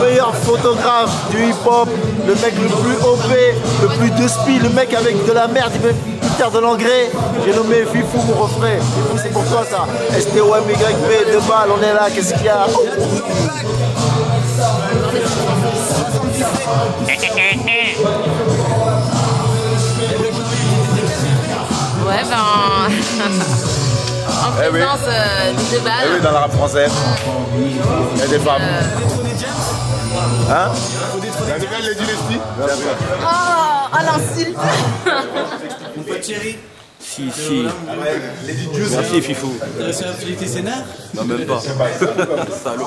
meilleur photographe du hip-hop, le mec le plus OP, le plus de spi, le mec avec de la merde, il faire de l'engrais. J'ai nommé Fifou mon refrain. Fifou c'est pour toi ça. STOMYB, deux balles, on est là, qu'est-ce qu'il y a? Ouais, ben. en Eh oui. présence euh, deux balles. Eh oui, dans la rap français. Il y a des femmes. Hein Gabriel Lady Leslie Oh, à l'insulte Si, si. Lady Juice. Merci Fifou. T'as réussi à filer tes scénars Non, même pas. Salaud.